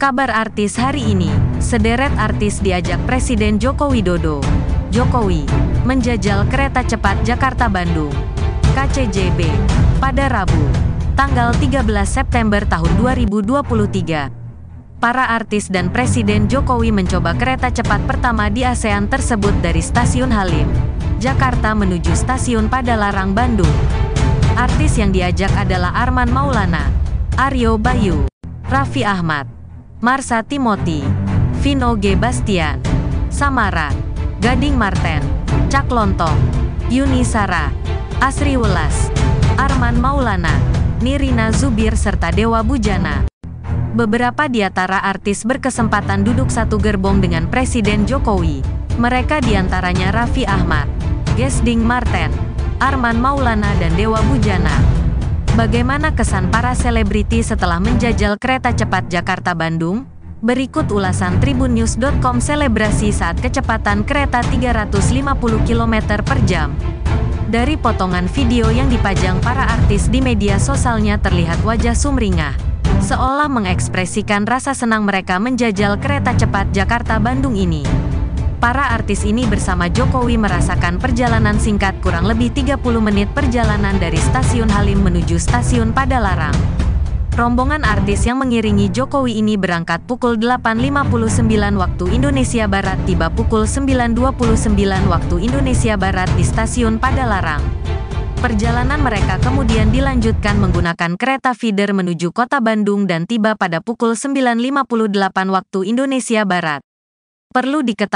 Kabar artis hari ini, sederet artis diajak Presiden Joko Widodo. Jokowi menjajal kereta cepat Jakarta-Bandung. KCJB pada Rabu, tanggal 13 September tahun 2023. Para artis dan Presiden Jokowi mencoba kereta cepat pertama di ASEAN tersebut dari Stasiun Halim, Jakarta menuju Stasiun Padalarang, Bandung. Artis yang diajak adalah Arman Maulana, Aryo Bayu, Raffi Ahmad, Marsa Timothy, Vino G. Bastian, Samara, Gading Marten, Cak Lontong, Yuni Sara, Asri Welas, Arman Maulana, Nirina Zubir serta Dewa Bujana. Beberapa di antara artis berkesempatan duduk satu gerbong dengan Presiden Jokowi. Mereka di antaranya Raffi Ahmad, Gesding Marten, Arman Maulana dan Dewa Bujana. Bagaimana kesan para selebriti setelah menjajal kereta cepat Jakarta-Bandung? Berikut ulasan tribunnews.com selebrasi saat kecepatan kereta 350 km per jam. Dari potongan video yang dipajang para artis di media sosialnya terlihat wajah sumringah seolah mengekspresikan rasa senang mereka menjajal kereta cepat Jakarta-Bandung ini. Para artis ini bersama Jokowi merasakan perjalanan singkat kurang lebih 30 menit perjalanan dari Stasiun Halim menuju Stasiun Padalarang. Rombongan artis yang mengiringi Jokowi ini berangkat pukul 8.59 waktu Indonesia Barat tiba pukul 9.29 waktu Indonesia Barat di Stasiun Padalarang. Perjalanan mereka kemudian dilanjutkan menggunakan kereta feeder menuju kota Bandung dan tiba pada pukul 9.58 waktu Indonesia Barat. Perlu diketahui